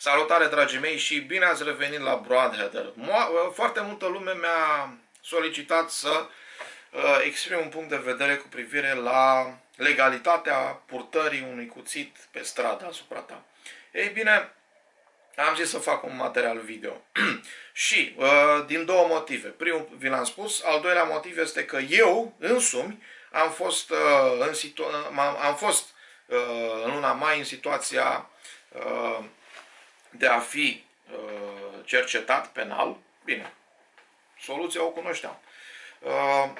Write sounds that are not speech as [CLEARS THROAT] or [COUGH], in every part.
Salutare dragii mei și bine ați revenit la Broadheader. Foarte multă lume mi-a solicitat să uh, exprim un punct de vedere cu privire la legalitatea purtării unui cuțit pe stradă asupra ta. Ei bine, am zis să fac un material video. [CLEARS THROAT] și uh, din două motive. Primul vi l-am spus, al doilea motiv este că eu însumi am fost, uh, în, situa- am fost în luna mai în situația de a fi uh, cercetat penal, bine, soluția o cunoșteam. Uh,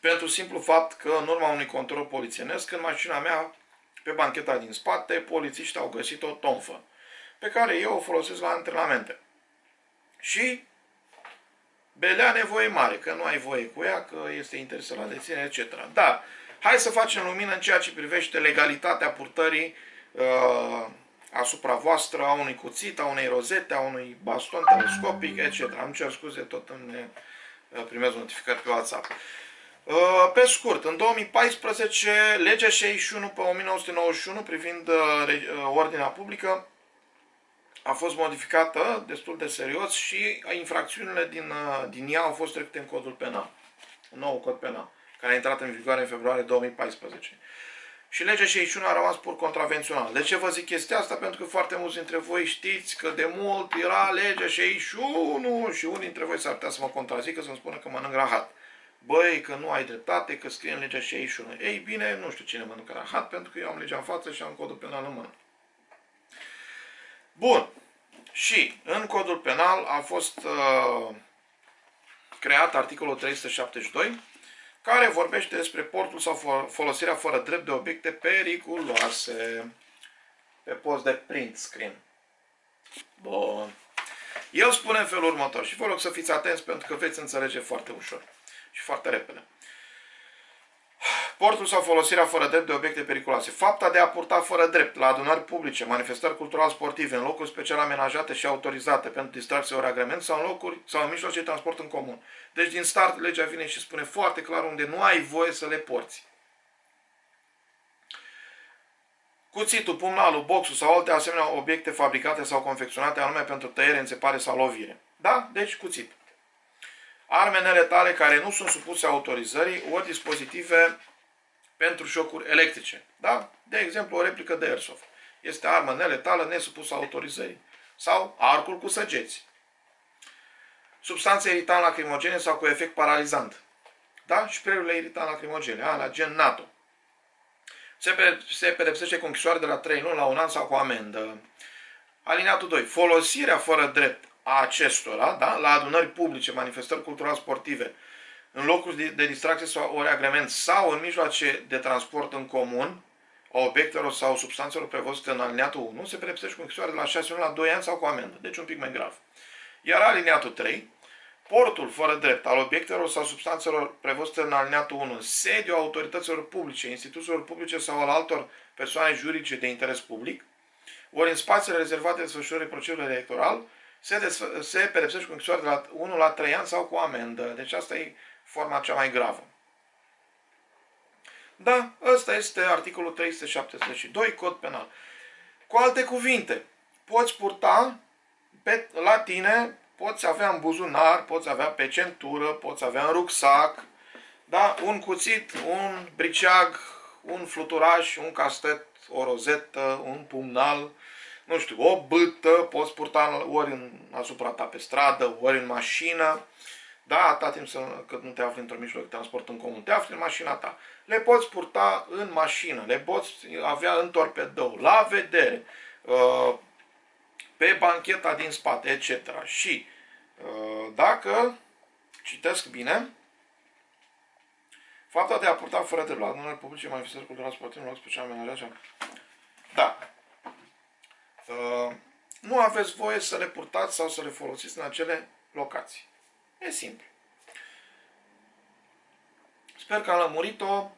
pentru simplu fapt că în urma unui control polițienesc, în mașina mea, pe bancheta din spate, polițiștii au găsit o tonfă, pe care eu o folosesc la antrenamente. Și belea nevoie mare, că nu ai voie cu ea, că este interes la deținere, etc. Dar, hai să facem lumină în ceea ce privește legalitatea purtării uh, asupra voastră a unui cuțit, a unei rozete, a unui baston telescopic, etc. Am cer scuze, tot îmi uh, primez notificări pe WhatsApp. Uh, pe scurt, în 2014, legea 61 pe 1991 privind uh, ordinea publică a fost modificată destul de serios și infracțiunile din, din ea au fost trecute în codul penal, un nou cod penal, care a intrat în vigoare în februarie 2014 și legea 61 a rămas pur contravențional. De ce vă zic chestia asta? Pentru că foarte mulți dintre voi știți că de mult era legea 61 și unii dintre voi s-ar putea să mă contrazică, să-mi spună că mănânc rahat. Băi, că nu ai dreptate, că scrie în legea 61. Ei bine, nu știu cine mănâncă rahat, pentru că eu am legea în față și am codul penal în mână. Bun. Și în codul penal a fost uh, creat articolul 372 care vorbește despre portul sau folosirea fără drept de obiecte periculoase pe post de print screen. Bun. El spune în felul următor și vă rog să fiți atenți pentru că veți înțelege foarte ușor și foarte repede. Portul sau folosirea fără drept de obiecte periculoase. Fapta de a purta fără drept la adunări publice, manifestări cultural-sportive, în locuri special amenajate și autorizate pentru distracție ori agrement sau în locuri sau în mijloace de transport în comun. Deci din start legea vine și spune foarte clar unde nu ai voie să le porți. Cuțitul, pumnalul, boxul sau alte asemenea obiecte fabricate sau confecționate anume pentru tăiere, înțepare sau lovire. Da? Deci cuțit. Armenele tale care nu sunt supuse autorizării ori dispozitive pentru șocuri electrice. Da? De exemplu, o replică de airsoft. Este armă neletală, nesupusă autorizării. Sau arcul cu săgeți. Substanțe iritant lacrimogene sau cu efect paralizant. Da? Șprerurile iritant lacrimogene, a, la gen NATO. Se, se pedepsește cu închisoare de la 3 luni la un an sau cu amendă. Alineatul 2. Folosirea fără drept a acestora, da? la adunări publice, manifestări cultural-sportive, în locuri de distracție sau ori agrement sau în mijloace de transport în comun a obiectelor sau substanțelor prevăzute în alineatul 1, se pedepsește cu închisoare de la 6 luni la 2 ani sau cu amendă. Deci un pic mai grav. Iar alineatul 3, portul fără drept al obiectelor sau substanțelor prevăzute în alineatul 1 sediu autorităților publice, instituțiilor publice sau al altor persoane juridice de interes public, ori în spațiile rezervate desfășurării procesului electoral, se, se pedepsește cu închisoare de la 1 la 3 ani sau cu amendă. Deci asta e forma cea mai gravă. Da, ăsta este articolul 372, cod penal. Cu alte cuvinte, poți purta pe, la tine, poți avea în buzunar, poți avea pe centură, poți avea în rucsac, da, un cuțit, un briceag, un fluturaș, un castet, o rozetă, un pumnal, nu știu, o bâtă, poți purta ori în, asupra ta pe stradă, ori în mașină, da, atâta timp să, cât nu te afli într-un mijloc de transport în comun, te afli în mașina ta. Le poți purta în mașină, le poți avea în torpedou, la vedere, uh, pe bancheta din spate, etc. Și uh, dacă citesc bine, fapta de a purta fără de la adunări publice, manifestări culturale sportive, în loc special amenajat, da, uh, nu aveți voie să le purtați sau să le folosiți în acele locații. E simplu. Sper că am lămurit-o.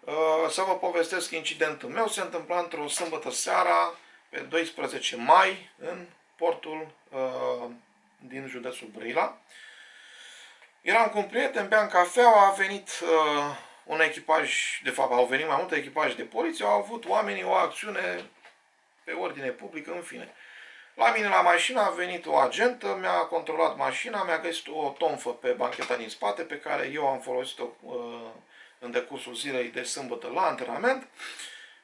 Uh, să vă povestesc incidentul meu. Se întâmpla într-o sâmbătă seara, pe 12 mai, în portul uh, din județul Brăila. Eram cu un prieten, beam cafea, a venit uh, un echipaj, de fapt au venit mai multe echipaje de poliție, au avut oamenii o acțiune pe ordine publică, în fine. La mine la mașină a venit o agentă, mi-a controlat mașina, mi-a găsit o tonfă pe bancheta din spate pe care eu am folosit-o uh, în decursul zilei de sâmbătă la antrenament.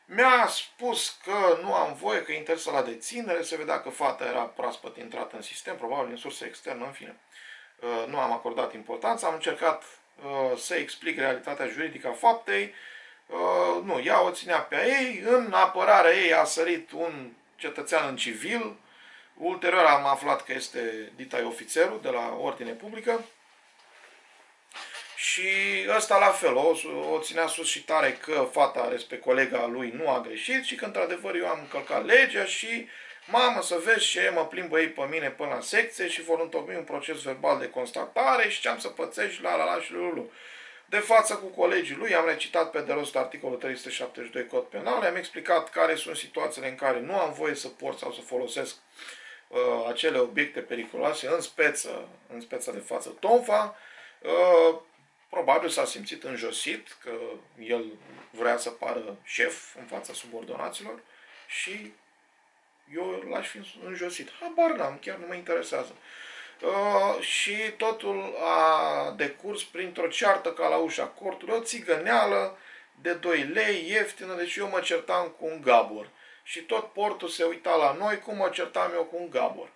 Mi-a spus că nu am voie, că interesă la deținere, se vedea că fata era proaspăt intrată în sistem, probabil din sursă externă, în fine. Uh, nu am acordat importanță, am încercat uh, să explic realitatea juridică a faptei, uh, nu, ea o ținea pe ei, în apărarea ei a sărit un cetățean în civil, ulterior am aflat că este Ditai ofițerul de la Ordine Publică, și ăsta la fel, o, o ținea sus și tare că fata, respect colega lui, nu a greșit și că într-adevăr eu am încălcat legea și mamă să vezi ce mă plimbă ei pe mine până la secție și vor întocmi un proces verbal de constatare și ce am să pățești la la la și lulu. De față cu colegii lui am recitat pe de rost articolul 372 cod penal, am explicat care sunt situațiile în care nu am voie să port sau să folosesc uh, acele obiecte periculoase, în speță, în speța de față tonfa, uh, Probabil s-a simțit înjosit că el vrea să pară șef în fața subordonaților și eu l-aș fi înjosit. Habar n-am, chiar nu mă interesează. Uh, și totul a decurs printr-o ceartă ca la ușa cortului, o țigăneală de 2 lei, ieftină, deci eu mă certam cu un gabor. Și tot portul se uita la noi cum mă certam eu cu un gabor.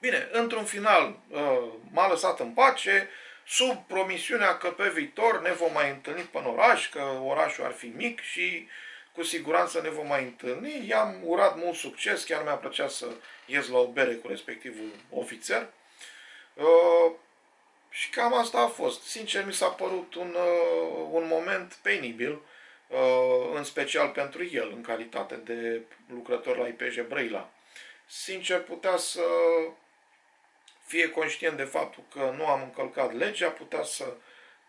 Bine, într-un final uh, m-a lăsat în pace, sub promisiunea că pe viitor ne vom mai întâlni pe oraș, că orașul ar fi mic și cu siguranță ne vom mai întâlni. I-am urat mult succes, chiar mi-a plăcea să ies la o bere cu respectivul ofițer. Uh, și cam asta a fost. Sincer, mi s-a părut un, uh, un moment penibil, uh, în special pentru el, în calitate de lucrător la IPJ Brăila. Sincer, putea să fie conștient de faptul că nu am încălcat legea, putea să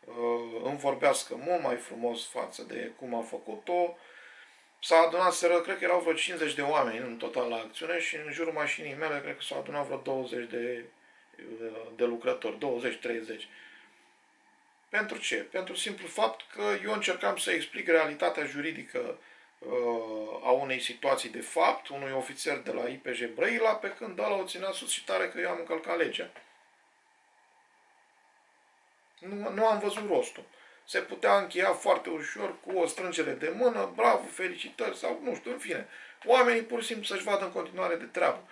uh, îmi vorbească mult mai frumos față de cum a făcut-o. S-a adunat, seră, cred că erau vreo 50 de oameni în total la acțiune și în jurul mașinii mele cred că s-au adunat vreo 20 de, de lucrători, 20-30. Pentru ce? Pentru simplu fapt că eu încercam să explic realitatea juridică a unei situații de fapt, unui ofițer de la IPJ Brăila, pe când ăla o ținea sus și tare că eu am încălcat legea. Nu, nu am văzut rostul. Se putea încheia foarte ușor cu o strângere de mână, bravo, felicitări sau nu știu, în fine. Oamenii pur și simplu să-și vadă în continuare de treabă.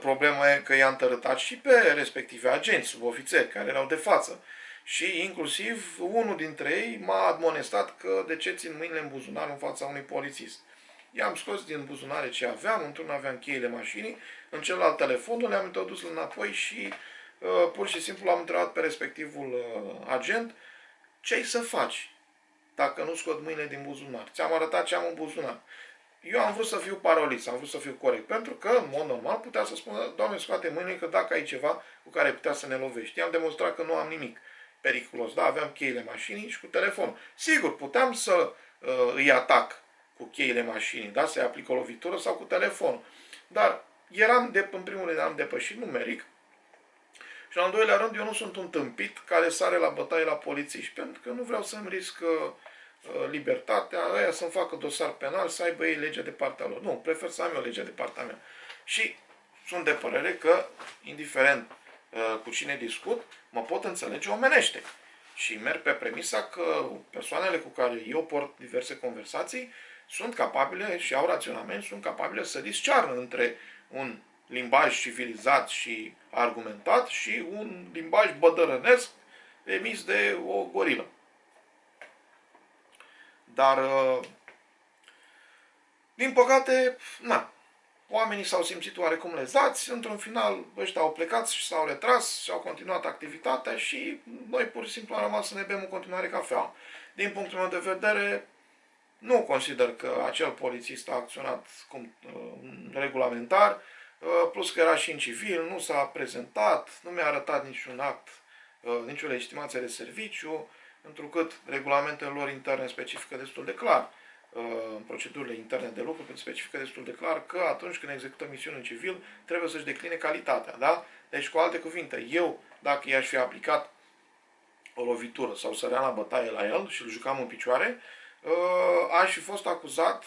Problema e că i-a întărătat și pe respective agenți, subofițeri, care erau de față și inclusiv unul dintre ei m-a admonestat că de ce țin mâinile în buzunar în fața unui polițist. I-am scos din buzunare ce aveam, într-un aveam cheile mașinii, în celălalt telefonul le-am introdus înapoi și uh, pur și simplu l-am întrebat pe respectivul uh, agent ce să faci dacă nu scot mâinile din buzunar. Ți-am arătat ce am în buzunar. Eu am vrut să fiu parolit, am vrut să fiu corect, pentru că, în mod normal, putea să spună, Doamne, scoate mâinile, că dacă ai ceva cu care putea să ne lovești. I-am demonstrat că nu am nimic periculos. Da, aveam cheile mașinii și cu telefon. Sigur, puteam să uh, îi atac cu cheile mașinii, da, să-i aplic o lovitură sau cu telefon. Dar eram, de, în primul rând, am depășit numeric și, în al doilea rând, eu nu sunt un tâmpit care sare la bătaie la polițiști, pentru că nu vreau să-mi risc uh, libertatea, aia să-mi facă dosar penal, să aibă ei legea de partea lor. Nu, prefer să am eu legea de partea mea. Și sunt de părere că, indiferent Uh, cu cine discut, mă pot înțelege omenește. Și merg pe premisa că persoanele cu care eu port diverse conversații sunt capabile și au raționament, sunt capabile să discearnă între un limbaj civilizat și argumentat și un limbaj bădărănesc emis de o gorilă. Dar, uh, din păcate, na, Oamenii s-au simțit oarecum lezați, într-un final ăștia au plecat și s-au retras și au continuat activitatea și noi pur și simplu am rămas să ne bem în continuare cafea. Din punctul meu de vedere, nu consider că acel polițist a acționat cum, uh, regulamentar, uh, plus că era și în civil, nu s-a prezentat, nu mi-a arătat niciun act, uh, nicio legitimație de serviciu, întrucât regulamentele lor interne specifică destul de clar Uh, în procedurile interne de lucru, pentru specifică destul de clar că atunci când executăm misiuni în civil, trebuie să-și decline calitatea. Da? Deci, cu alte cuvinte, eu, dacă i-aș fi aplicat o lovitură sau săream la bătaie la el și îl jucam în picioare, uh, aș fi fost acuzat,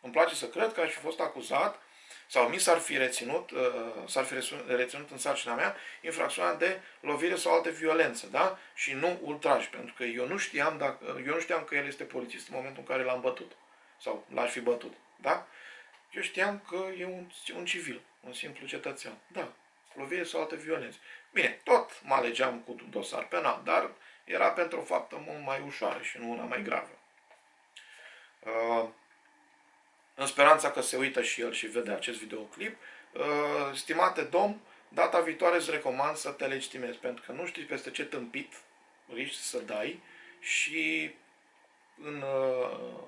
îmi place să cred că aș fi fost acuzat sau mi s-ar fi reținut, uh, s-ar fi reținut în sarcina mea infracțiunea de lovire sau alte violență, da? Și nu ultraj, pentru că eu nu știam, dacă, eu nu știam că el este polițist în momentul în care l-am bătut sau l-aș fi bătut, da? Eu știam că e un, un civil, un simplu cetățean, da, lovire sau alte violențe. Bine, tot mă alegeam cu dosar penal, dar era pentru o faptă mult mai ușoară și nu una mai gravă. Uh, în speranța că se uită și el și vede acest videoclip, uh, stimate domn, data viitoare îți recomand să te legitimezi, pentru că nu știi peste ce tâmpit riști să dai și în, uh,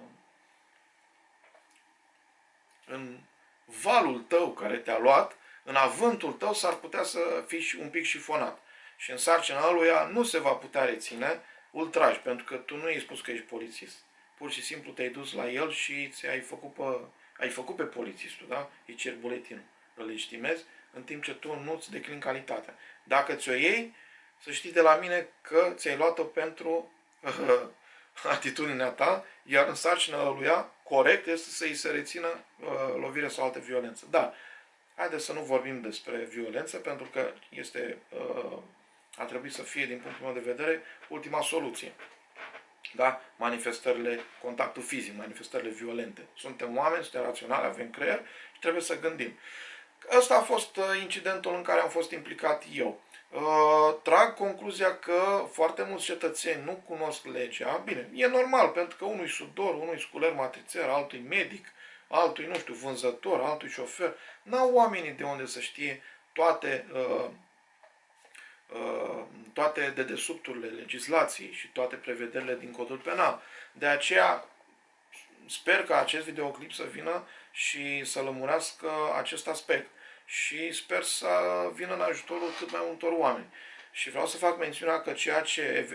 în valul tău care te-a luat, în avântul tău s-ar putea să fii și un pic șifonat. Și în sarcina aluia nu se va putea reține ultraj, pentru că tu nu ai spus că ești polițist. Pur și simplu te-ai dus la el și ți-ai făcut pe, ai făcut pe polițistul, da? Îi cer buletinul, îl legitimezi, în timp ce tu nu-ți declin calitatea. Dacă ți-o iei, să știi de la mine că ți-ai luat-o pentru uh, [LAUGHS] atitudinea ta, iar în sarcina lui ea, corect, este să-i se rețină uh, lovire sau alte violență. Da, haideți să nu vorbim despre violență, pentru că este, uh, a trebuit să fie, din punctul meu de vedere, ultima soluție. Da? Manifestările, contactul fizic, manifestările violente. Suntem oameni, suntem raționali, avem creier și trebuie să gândim. Ăsta a fost uh, incidentul în care am fost implicat eu. Uh, trag concluzia că foarte mulți cetățeni nu cunosc legea. Bine, e normal, pentru că unui sudor, unui sculer matrițer, altui medic, altui, nu știu, vânzător, altui șofer, n-au oamenii de unde să știe toate, uh, uh, toate dedesubturile legislației și toate prevederile din codul penal. De aceea sper că acest videoclip să vină și să lămurească acest aspect și sper să vină în ajutorul cât mai multor oameni. Și vreau să fac mențiunea că ceea ce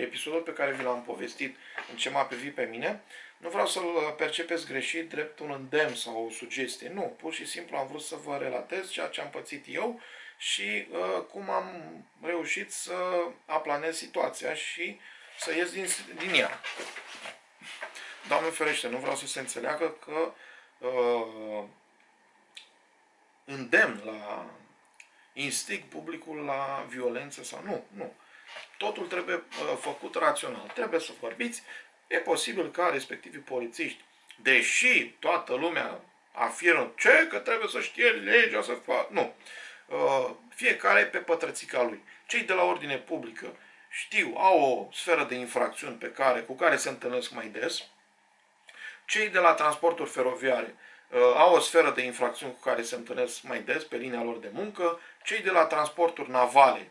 episodul pe care vi l-am povestit în ce m-a privit pe mine, nu vreau să-l percepeți greșit drept un îndemn sau o sugestie. Nu, pur și simplu am vrut să vă relatez ceea ce am pățit eu și uh, cum am reușit să aplanez situația și să ies din, din ea. Doamne ferește, nu vreau să se înțeleagă că uh, îndemn la instig publicul la violență sau nu, nu. Totul trebuie uh, făcut rațional. Trebuie să vorbiți. E posibil ca respectivii polițiști, deși toată lumea afirmă ce, că trebuie să știe legea să facă. Nu. Uh, fiecare pe pătrățica lui. Cei de la ordine publică știu, au o sferă de infracțiuni pe care, cu care se întâlnesc mai des. Cei de la transporturi feroviare Uh, au o sferă de infracțiuni cu care se întâlnesc mai des pe linia lor de muncă, cei de la transporturi navale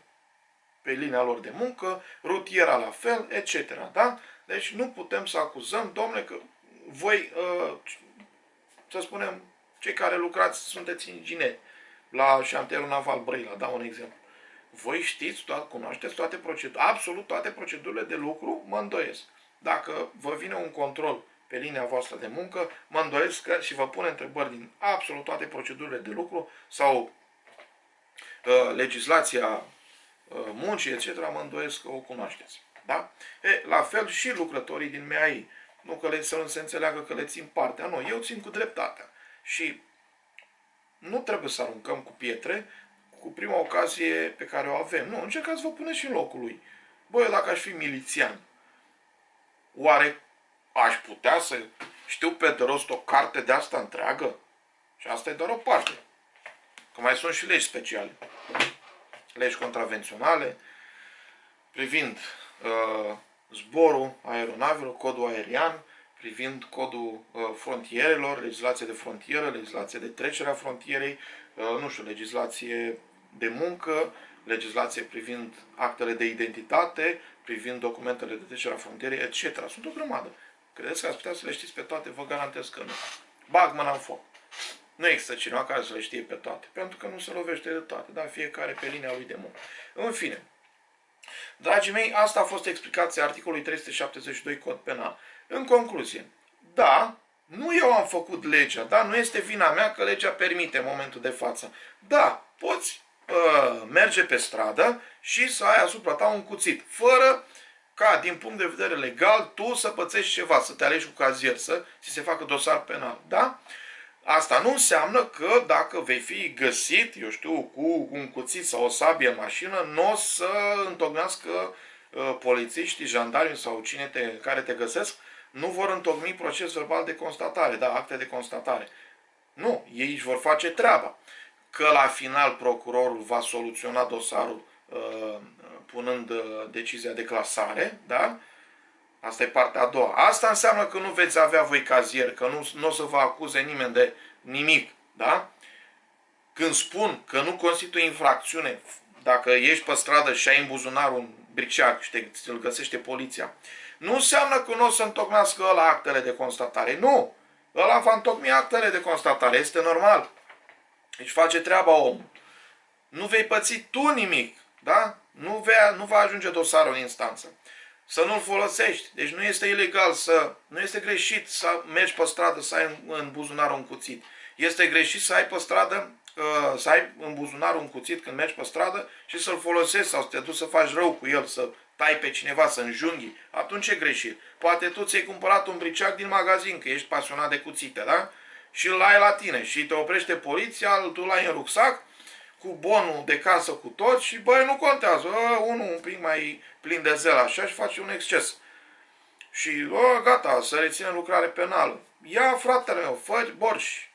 pe linia lor de muncă, rutiera la fel, etc. Da? Deci nu putem să acuzăm, domnule, că voi, uh, să spunem, cei care lucrați sunteți ingineri la șantierul naval Brăila, dau un exemplu. Voi știți, toate, cunoașteți toate procedurile, absolut toate procedurile de lucru, mă îndoiesc. Dacă vă vine un control pe linia voastră de muncă, mă îndoiesc că și vă pune întrebări din absolut toate procedurile de lucru sau uh, legislația uh, muncii, etc., mă îndoiesc că o cunoașteți. Da? E, la fel și lucrătorii din MEAI. Nu că le, să nu se înțeleagă că le țin partea, nu, eu țin cu dreptatea. Și nu trebuie să aruncăm cu pietre cu prima ocazie pe care o avem. Nu, încercați să vă puneți și în locul lui. Băi, dacă aș fi milițian, oare aș putea să știu pe de rost o carte de asta întreagă? Și asta e doar o parte. Că mai sunt și legi speciale. Legi contravenționale privind uh, zborul aeronavelor, codul aerian, privind codul uh, frontierelor, legislație de frontieră, legislație de trecere a frontierei, uh, nu știu, legislație de muncă, legislație privind actele de identitate, privind documentele de trecere a frontierei, etc. Sunt o grămadă. Credeți că ați putea să le știți pe toate? Vă garantez că nu. Bag mâna în foc. Nu există cineva care să le știe pe toate, pentru că nu se lovește de toate, dar fiecare pe linia lui de muncă. În fine, dragii mei, asta a fost explicația articolului 372 Cod Penal. În concluzie, da, nu eu am făcut legea, da, nu este vina mea că legea permite în momentul de față. Da, poți uh, merge pe stradă și să ai asupra ta un cuțit, fără ca, din punct de vedere legal, tu să pățești ceva, să te alegi cu cazier, să ți se facă dosar penal. Da? Asta nu înseamnă că dacă vei fi găsit, eu știu, cu un cuțit sau o sabie în mașină, nu o să întocmească uh, polițiștii, jandarmi sau cine te, care te găsesc, nu vor întocmi proces verbal de constatare, da, acte de constatare. Nu, ei își vor face treaba. Că la final procurorul va soluționa dosarul uh, punând uh, decizia de clasare, da? Asta e partea a doua. Asta înseamnă că nu veți avea voi cazier, că nu, nu o să vă acuze nimeni de nimic, da? Când spun că nu constituie infracțiune dacă ești pe stradă și ai în buzunar un briceac și te, îl găsește poliția, nu înseamnă că nu o să întocmească ăla actele de constatare. Nu! Ăla va întocmi actele de constatare. Este normal. Deci face treaba omul. Nu vei păți tu nimic. Da? Nu, vei, nu va ajunge dosarul în instanță. Să nu-l folosești. Deci nu este ilegal să, nu este greșit să mergi pe stradă să ai în, în buzunar un cuțit. Este greșit să ai pe stradă, uh, să ai în buzunar un cuțit când mergi pe stradă și să-l folosești sau să te duci să faci rău cu el, să tai pe cineva, să înjunghi, atunci e greșit. Poate tu ți-ai cumpărat un briceac din magazin, că ești pasionat de cuțite, da? Și îl ai la tine și te oprește poliția, tu l-ai în rucsac, cu bonul de casă cu tot și băi, nu contează, ă, unul un pic mai plin de zel așa și face un exces. Și ă, gata, să reține lucrare penală. Ia, fratele meu, fă borși.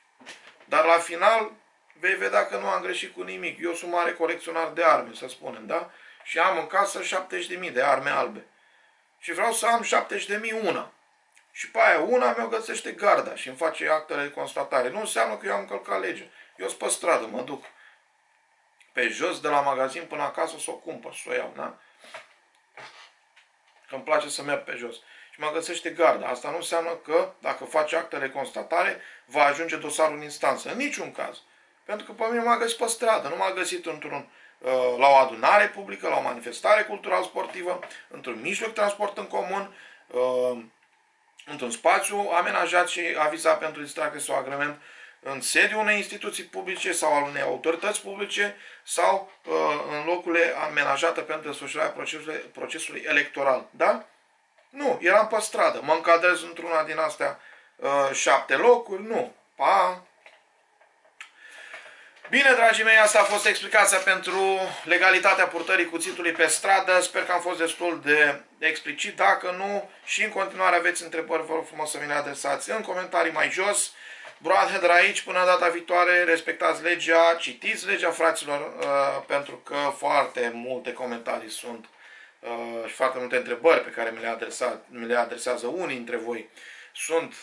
Dar la final vei vedea că nu am greșit cu nimic. Eu sunt mare colecționar de arme, să spunem, da? Și am în casă 70.000 de arme albe. Și vreau să am 70.000 una. Și pe aia una mi-o găsește garda și îmi face actele de constatare. Nu înseamnă că eu am încălcat legea. Eu sunt pe stradă, mă duc pe jos de la magazin până acasă să o cumpăr, să o iau, da? Că îmi place să merg pe jos. Și mă găsește garda. Asta nu înseamnă că dacă face actele de constatare va ajunge dosarul în instanță. În niciun caz. Pentru că pe mine m-a găsit pe stradă, nu m-a găsit într-un Uh, la o adunare publică, la o manifestare cultural-sportivă, într-un mijloc transport în comun, uh, într-un spațiu amenajat și avizat pentru distracție sau agrement, în sediul unei instituții publice sau al unei autorități publice sau uh, în locurile amenajate pentru desfășurarea procesului, procesului electoral. Da? Nu, eram pe stradă. Mă încadrez într-una din astea șapte locuri? Nu. Pa, Bine, dragii mei, asta a fost explicația pentru legalitatea purtării cuțitului pe stradă. Sper că am fost destul de explicit. Dacă nu, și în continuare aveți întrebări, vă rog frumos să mi le adresați în comentarii mai jos. Broadheader aici, până data viitoare, respectați legea, citiți legea, fraților, uh, pentru că foarte multe comentarii sunt uh, și foarte multe întrebări pe care mi le, adresa, mi le adresează unii dintre voi sunt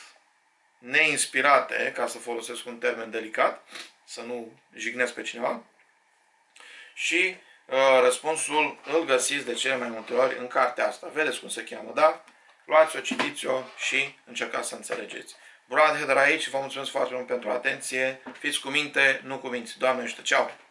neinspirate, ca să folosesc un termen delicat să nu jignesc pe cineva. Și uh, răspunsul îl găsiți de cele mai multe ori în cartea asta. Vedeți cum se cheamă, da? Luați-o, citiți-o și încercați să înțelegeți. Brad Header aici, vă mulțumesc foarte mult pentru atenție. Fiți cu minte, nu cu minți. Doamne ajută, ceau!